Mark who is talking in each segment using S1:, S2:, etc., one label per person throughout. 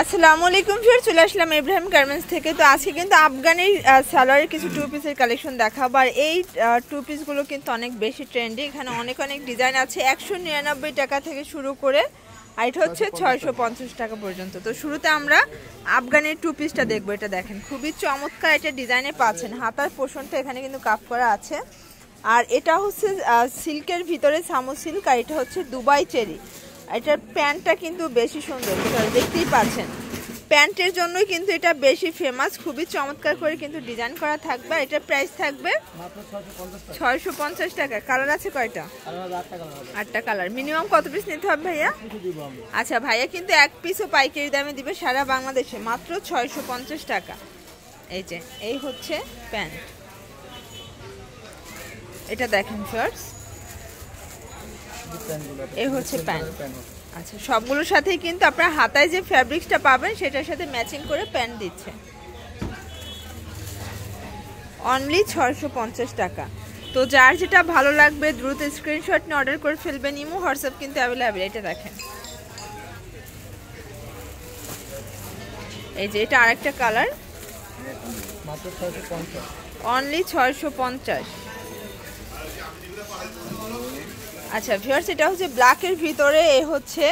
S1: আসসালামু আলাইকুম ফির চলে আসলাম ইব্রাহিম গার্মেন্টস থেকে। তো আজকে কিন্তু আফগানি স্যালোয়ারের কিছু টু পিসের কালেকশন দেখাবো। আর এই টু পিসগুলো কিন্তু অনেক বেশি ট্রেন্ডি এখানে অনেক অনেক ডিজাইন আছে। একশো নিরানব্বই টাকা থেকে শুরু করে আর এটা হচ্ছে ছয়শো পঞ্চাশ টাকা। পর্যন্ত। তো শুরুতে আমরা আফগানের টু পিসটা দেখব এটা দেখেন। খুবই চমৎকার এটা ডিজাইনে পাচ্ছেন। হাতার পোষণটা এখানে কিন্তু কাপ করা আছে। আর এটা হচ্ছে সিল্কের ভিতরে সামো সিল্ক আর এটা হচ্ছে দুবাই চেরি। এটার প্যান্টটা কিন্তু বেশি সুন্দর দেখতেই পাচ্ছেন। প্যান্টের জন্যই কিন্তু এটা বেশি ফেমাস খুবই চমৎকার করে কিন্তু ডিজাইন করা থাকবে। এটার প্রাইস থাকবে ছয়শো পঞ্চাশ টাকা। কালার আছে কয়টা? আটটা কালার মিনিমাম কত পিস নিতে হবে ভাইয়া? আচ্ছা ভাইয়া কিন্তু এক পিসও পাইকারি দামে দিবে সারা বাংলাদেশে। মাত্র ছয়শো পঞ্চাশ টাকা। এই যে, এই হচ্ছে প্যান্ট। এটা দেখেন শর্টস এই হচ্ছে প্যান্ট। আচ্ছা সবগুলোর সাথেই কিন্তু আপনার হাতায় যে ফ্যাব্রিক্সটা পাবেন সেটার সাথে ম্যাচিং করে প্যান্ট দিচ্ছে। অনলি ছয়শো পঞ্চাশ টাকা। তো যার যেটা ভালো লাগবে দ্রুত স্ক্রিনশট নিয়ে অর্ডার করে ফেলবেন। ইমো হোয়াটসঅ্যাপ কিন্তু অ্যাভেলেবেল এটা দেখেন। এই যে এটা আরেকটা কালার অনলি ছয়শো পঞ্চাশ। আচ্ছা ভিউয়ার্স এটা হচ্ছে ব্ল্যাকের ভিতরে এ হচ্ছে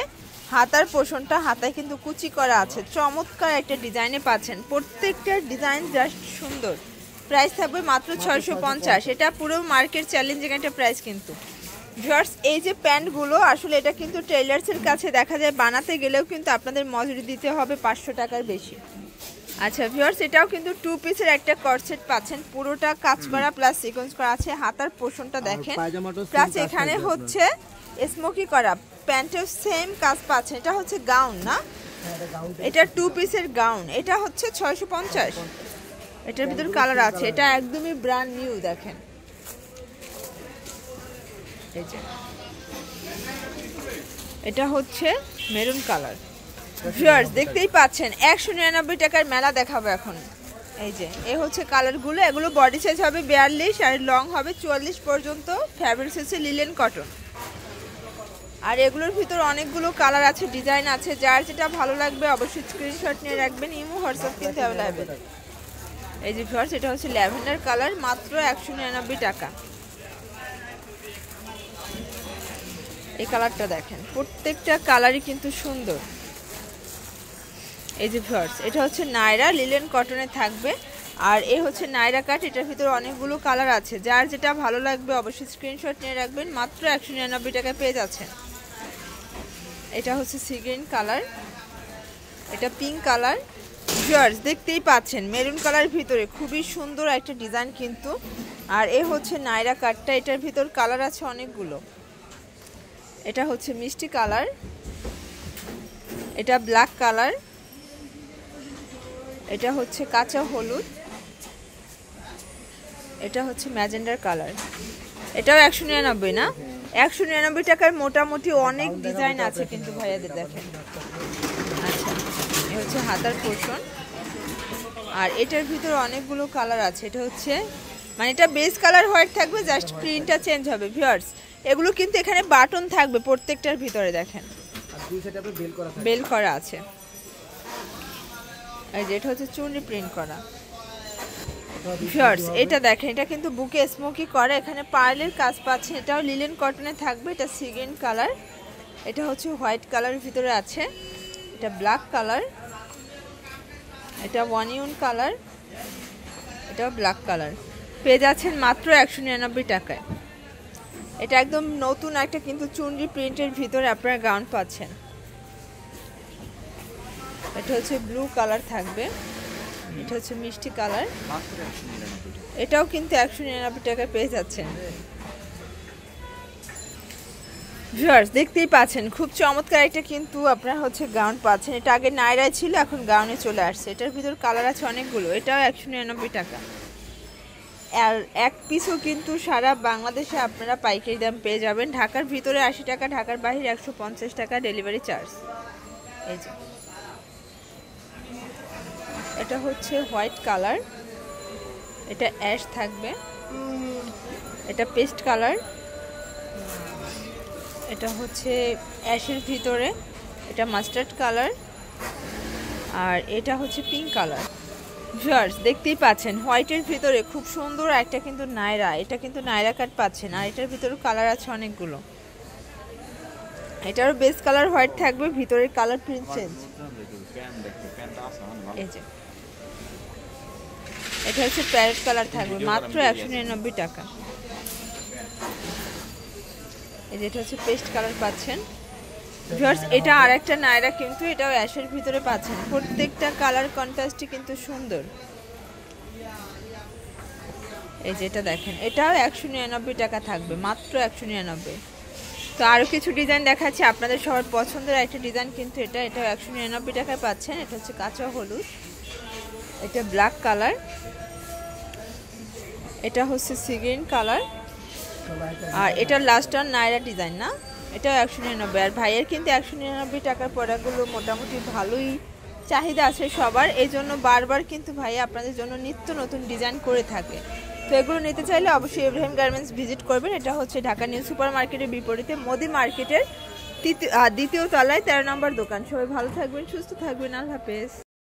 S1: হাতার পোষণটা হাতায় কিন্তু কুচি করা আছে। চমৎকার একটা ডিজাইনে পাচ্ছেন। প্রত্যেকটা ডিজাইন জাস্ট সুন্দর। প্রাইস থাকবে মাত্র ছয়শো পঞ্চাশ। এটা পুরো মার্কেট চ্যালেঞ্জিং একটা প্রাইস কিন্তু। ভিউয়ার্স এই যে প্যান্টগুলো আসলে এটা কিন্তু টেইলার্সের কাছে দেখা যায় বানাতে গেলেও কিন্তু আপনাদের মজুরি দিতে হবে পাঁচশো টাকার বেশি। আচ্ছা ভিউয়ার্স এটাও কিন্তু টু পিসের একটা কর্সেট পাচ্ছেন। পুরোটা কাজ করা প্লাস সিকোয়েন্স করা আছে হাতার পোষণটা দেখেন। প্লাস এখানে হচ্ছে স্মোকি করা। প্যান্টেও সেম কাজ পাচ্ছেন। এটা হচ্ছে গাউন না? এটা টু পিসের গাউন এটা হচ্ছে ছয়শো পঞ্চাশ। এটার ভিতর কালার আছে। এটা একদমই ব্র্যান্ড নিউ দেখেন। এটা হচ্ছে মেরুন কালার ভিউয়ার্স দেখতেই পাচ্ছেন, একশো নিরানব্বই টাকার মেলা দেখাবো এখন। এই যে এ হচ্ছে কালারগুলো এগুলো বডি সাইজ হবে বিয়াল্লিশ আর লং হবে চুয়াল্লিশ পর্যন্ত ফ্যাব্রিক্স হচ্ছে লিলেন কটন আর এগুলোর ভিতর অনেকগুলো কালার আছে ডিজাইন আছে, যার যেটা ভালো লাগবে অবশ্যই স্ক্রিনশট নিয়ে রাখবেন, ইমো, হোয়াটসঅ্যাপ কিন্তু অ্যাভেলেবেল এই যে ভিউয়ার্স এটা হচ্ছে ল্যাভেন্ডার কালার মাত্র একশো নিরানব্বই টাকা। এই কালারটা দেখেন, প্রত্যেকটা কালারই কিন্তু সুন্দর। এই যে ভিউয়ার্স, এটা হচ্ছে নায়রা লিলেন কটনে থাকবে। আর এ হচ্ছে নায়রা কাট এটার ভিতরে অনেকগুলো কালার আছে। যার যেটা ভালো লাগবে অবশ্যই স্ক্রিনশট নিয়ে রাখবেন, মাত্র একশো নিরানব্বই টাকায় পেয়ে যাচ্ছেন। এটা হচ্ছে সিগ্রিন কালার এটা পিঙ্ক কালার ভিউয়ার্স, দেখতেই পাচ্ছেন মেরুন কালার ভিতরে খুবই সুন্দর একটা ডিজাইন কিন্তু। আর এ হচ্ছে নায়রা কাটটা এটার ভিতর কালার আছে অনেকগুলো। এটা হচ্ছে মিষ্টি কালার এটা ব্ল্যাক কালার এটা হচ্ছে কাঁচা হলুদ। এটা হচ্ছে ম্যাজেন্ডার কালার। এটাও একশো নিরানব্বই না? একশো নিরানব্বই টাকার মোটামুটি অনেক ডিজাইন আছে কিন্তু ভাইয়াদের দেখেন। আচ্ছা এ হচ্ছে হাতার পোষণ। আর এটার ভিতর অনেকগুলো কালার আছে। এটা হচ্ছে মানে এটা বেস কালার হোয়াইট থাকবে জাস্ট প্রিন্টটা চেঞ্জ হবে ভিউয়ার্স। এগুলো কিন্তু এখানে বাটন থাকবে প্রত্যেকটার ভিতরে দেখেন। বেল করা আছে। এই এটা হচ্ছে চুনরি প্রিন্ট করা। ভিউয়ার্স এটা দেখেন, এটা কিন্তু বুকে স্মোকি করা, এখানে পার্লের কাজ পাচ্ছে। এটাও লিলেন কটনে থাকবে, এটা সিগ্রিন কালার এটা হচ্ছে হোয়াইট কালারের ভিতরে আছে। এটা ব্ল্যাক কালার এটা ওয়ানিউন কালার এটাও ব্ল্যাক কালার পেয়ে যাচ্ছেন মাত্র একশো নিরানব্বই টাকায়। এটা একদম নতুন একটা কিন্তু চুনরি প্রিন্টের ভিতরে আপনারা গাউন পাচ্ছেন। এটা হচ্ছে ব্লু কালার থাকবে। এটা হচ্ছে মিষ্টি কালার এটাও কিন্তু একশো নিরানব্বই টাকায় পেয়ে যাচ্ছেন। ভিউয়ার্স দেখতেই পাচ্ছেন, খুব চমৎকার এটা কিন্তু আপনার হচ্ছে গাউন পাচ্ছেন। এটা আগে নায়রায় ছিল, এখন গাউনে চলে আসছে। এটার ভিতর কালার আছে অনেকগুলো, এটাও একশো নিরানব্বই টাকা। আর এক পিসও কিন্তু সারা বাংলাদেশে আপনারা পাইকারি দাম পেয়ে যাবেন। ঢাকার ভিতরে আশি টাকা, ঢাকার বাহিরে একশো পঞ্চাশ টাকা ডেলিভারি চার্জ এই যে। এটা হচ্ছে হোয়াইট কালার। এটা অ্যাশ থাকবে। এটা পেস্ট কালার। এটা হচ্ছে অ্যাশের ভিতরে। এটা মাস্টার্ড কালার। আর এটা হচ্ছে পিঙ্ক কালার। ভিউয়ার্স, দেখতেই পাচ্ছেন, হোয়াইটের ভিতরে খুব সুন্দর একটা কিন্তু নায়রা। এটা কিন্তু নায়রা কাট পাচ্ছেন, আর এটার ভিতরে কালার আছে অনেকগুলো। এটারও বেস কালার হোয়াইট থাকবে, ভিতরের কালার প্রিন্ট চেঞ্জ এই যে। এটা হচ্ছে প্যারেট কালার থাকবে, মাত্র একশো নিরানব্বই টাকা। এই যে এটা হচ্ছে পেস্ট কালার পাচ্ছেন। ভিউয়ার্স, এটা আর একটা নায়রা, কিন্তু এটাও অ্যাশের ভিতরে পাচ্ছেন। প্রত্যেকটা কালার কন্ট্রাস্টই কিন্তু সুন্দর। এই যেটা দেখেন, এটাও একশো নিরানব্বই টাকা থাকবে, মাত্র একশো নিরানব্বই। তো আরও কিছু ডিজাইন দেখাচ্ছি, আপনাদের সবার পছন্দের একটা ডিজাইন কিন্তু এটা, এটাও একশো নিরানব্বই টাকায় পাচ্ছেন, এটা হচ্ছে কাঁচা হলুদ। এটা ব্ল্যাক কালার এটা হচ্ছে সিগ্রিন কালার আর এটা লাস্ট অন নাইরা ডিজাইন না? এটাও একশো নিরানব্বই। আর ভাইয়ের কিন্তু একশো নিরানব্বই টাকার প্রোডাক্টগুলো মোটামুটি ভালোই চাহিদা আছে সবার। এই জন্য বারবার কিন্তু ভাই আপনাদের জন্য নিত্য নতুন ডিজাইন করে থাকে। তো এগুলো নিতে চাইলে অবশ্যই ইব্রাহিম গার্মেন্টস ভিজিট করবেন। এটা হচ্ছে ঢাকা নিউ সুপার মার্কেটের বিপরীতে মোদি মার্কেটের তৃতীয় দ্বিতীয় তলায় তেরো নম্বর দোকান। সবাই ভালো থাকবেন, সুস্থ থাকবেন। আল্লাহ হাফেজ।